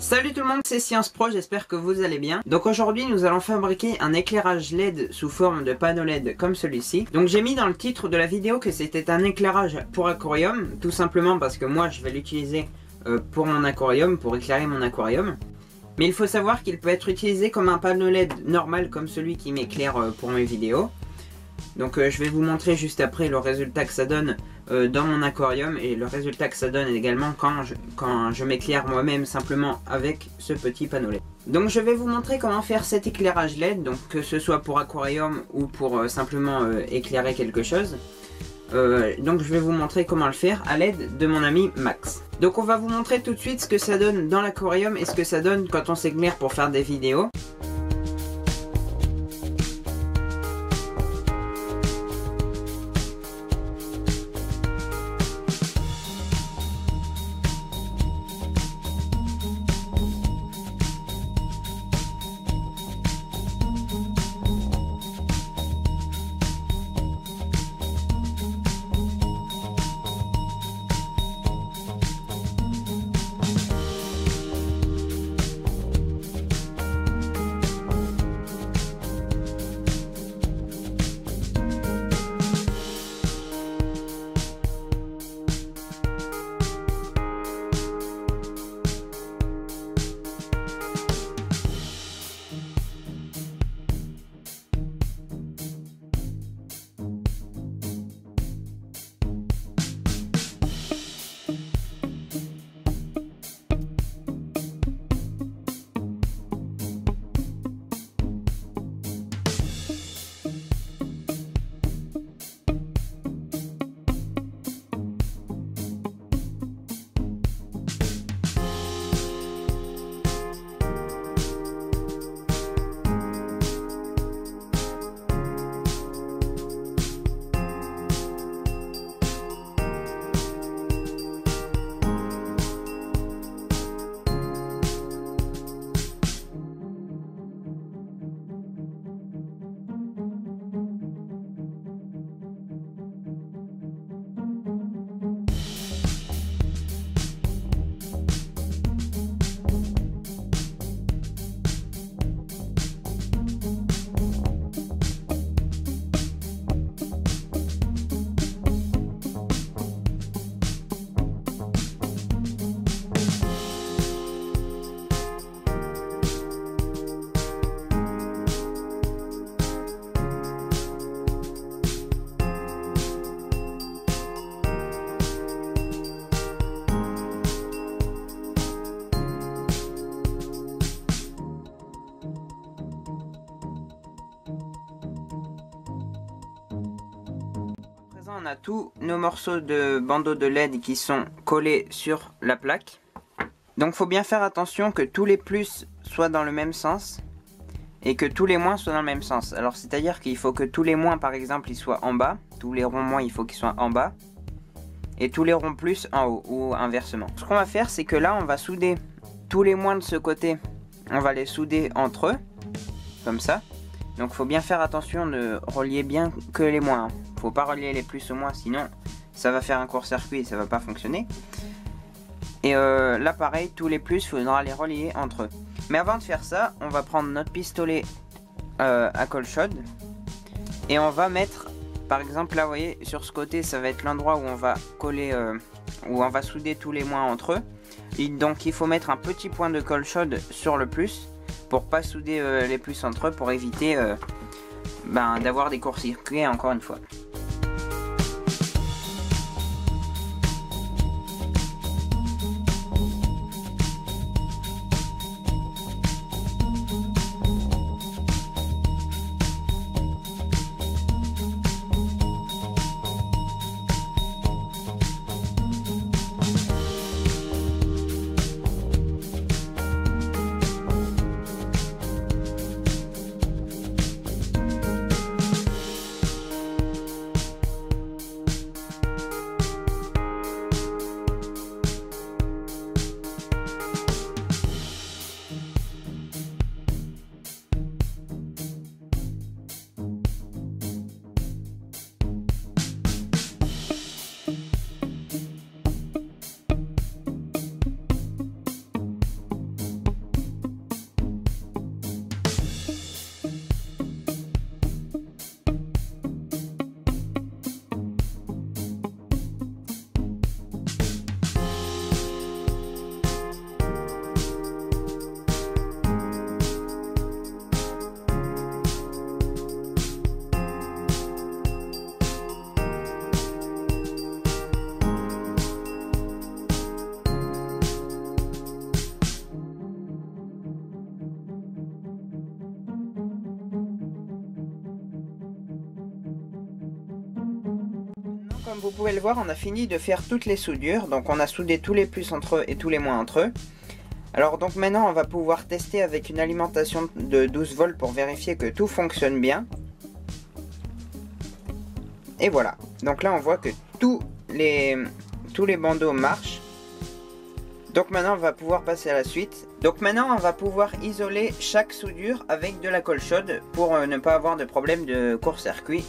Salut tout le monde, c'est Science Pro, j'espère que vous allez bien. Donc aujourd'hui nous allons fabriquer un éclairage LED sous forme de panneau LED comme celui-ci. Donc j'ai mis dans le titre de la vidéo que c'était un éclairage pour aquarium, tout simplement parce que moi je vais l'utiliser euh, pour mon aquarium, pour éclairer mon aquarium. Mais il faut savoir qu'il peut être utilisé comme un panneau LED normal comme celui qui m'éclaire euh, pour mes vidéos. Donc euh, je vais vous montrer juste après le résultat que ça donne dans mon aquarium et le résultat que ça donne également quand je, m'éclaire moi-même simplement avec ce petit panneau LED. Donc je vais vous montrer comment faire cet éclairage LED, que ce soit pour aquarium ou pour euh, simplement éclairer quelque chose. donc je vais vous montrer comment le faire à l'aide de mon ami Max. Donc on va vous montrer tout de suite ce que ça donne dans l'aquarium et ce que ça donne quand on s'éclaire pour faire des vidéos. On a tous nos morceaux de bandeau de LED qui sont collés sur la plaque. Donc faut bien faire attention que tous les plus soient dans le même sens et que tous les moins soient dans le même sens. Alors c'est à dire qu'il faut que tous les moins par exemple ils soient en bas, tous les ronds moins il faut qu'ils soient en bas et tous les ronds plus en haut ou inversement. Ce qu'on va faire c'est que là on va souder tous les moins de ce côté, on va les souder entre eux comme ça. Donc faut bien faire attention de relier bien que les moins. Faut pas relier les plus ou moins, sinon ça va faire un court-circuit et ça va pas fonctionner. Et euh, là pareil, tous les plus, faudra les relier entre eux. Mais avant de faire ça, on va prendre notre pistolet euh, à colle chaude. Et on va mettre, par exemple là vous voyez, sur ce côté ça va être l'endroit où on va coller, euh, où on va souder tous les moins entre eux. Donc il faut mettre un petit point de colle chaude sur le plus pour pas souder les plus entre eux pour éviter ben, d'avoir des courts-circuits encore une fois. Vous pouvez le voir, on a fini de faire toutes les soudures. Donc on a soudé tous les plus entre eux et tous les moins entre eux. Alors donc maintenant on va pouvoir tester avec une alimentation de 12 volts pour vérifier que tout fonctionne bien. Et voilà. Donc là on voit que tous les, tous les bandeaux marchent. Donc maintenant on va pouvoir passer à la suite. Donc maintenant on va pouvoir isoler chaque soudure avec de la colle chaude pour euh, ne pas avoir de problème de court-circuit.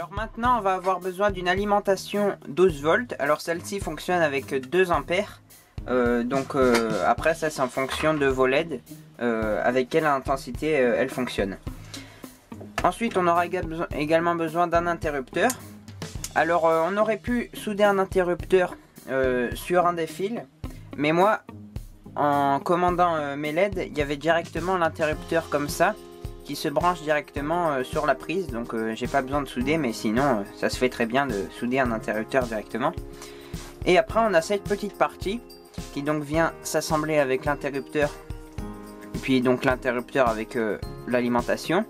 Alors maintenant, on va avoir besoin d'une alimentation 12 volts. Alors celle-ci fonctionne avec 2 ampères. Euh, donc euh, après ça c'est en fonction de vos LED euh, avec quelle intensité elle fonctionne. Ensuite on aura également besoin d'un interrupteur. Alors on aurait pu souder un interrupteur sur un des fils. Mais moi en commandant mes LED il y avait directement l'interrupteur comme ça se branche directement euh, sur la prise. Donc euh, j'ai pas besoin de souder mais sinon euh, ça se fait très bien de souder un interrupteur directement. Et après on a cette petite partie qui donc vient s'assembler avec l'interrupteur. Puis donc l'interrupteur avec l'alimentation.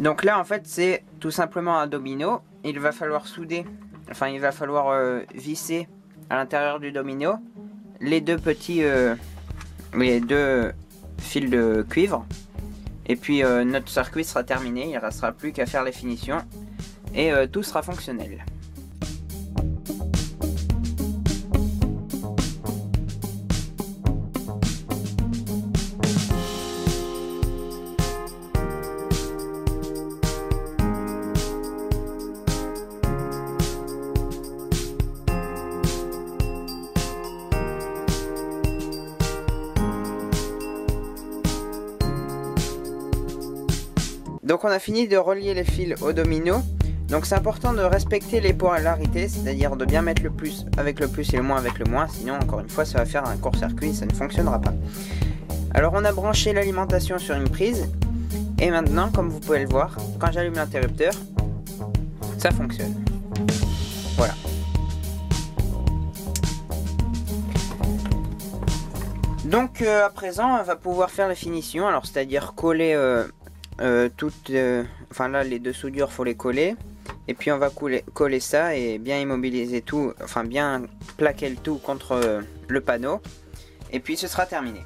Donc là en fait c'est tout simplement un domino. Il va falloir souder enfin il va falloir visser à l'intérieur du domino les deux petits les deux fils de cuivre et puis euh, notre circuit sera terminé, il ne restera plus qu'à faire les finitions et euh, tout sera fonctionnel. Donc on a fini de relier les fils au domino. Donc c'est important de respecter les polarités, c'est-à-dire de bien mettre le plus avec le plus et le moins avec le moins, sinon encore une fois ça va faire un court-circuit, ça ne fonctionnera pas. Alors on a branché l'alimentation sur une prise, et maintenant comme vous pouvez le voir, quand j'allume l'interrupteur, ça fonctionne. Voilà. Donc euh, à présent on va pouvoir faire les finitions, alors c'est-à-dire coller... Euh, euh, toutes, euh, enfin là les deux soudures faut les coller et puis on va coller, ça et bien immobiliser tout, enfin bien plaquer le tout contre euh, le panneau et puis ce sera terminé.